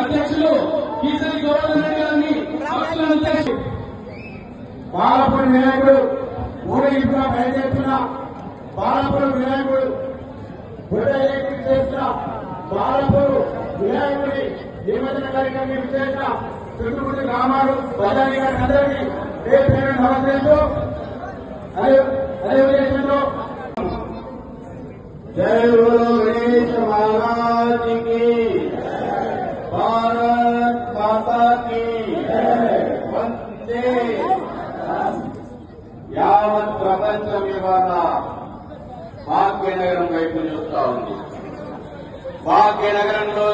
అధ్యక్షులు బాలపురం వినాయకుడు ఊరేగింపున బయలుదేరుతున్న బాలపురం వినాయకుడు ఊరేగింపు చేసిన బాలపురం వినాయకుడి నిమజ్జన కార్యక్రమం చేసిన గ్రామాలు బజాని గారికి అందరికీ ఏ పేరు నమస్కరిస్తూ అదేవిధంగా గణేష్ భారత్ మాతా కి వందే యావత్ ప్రపంచం ఇవాళ భాగ్యనగరం వైపు చూస్తా ఉంది. భాగ్యనగరంలో